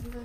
Timber.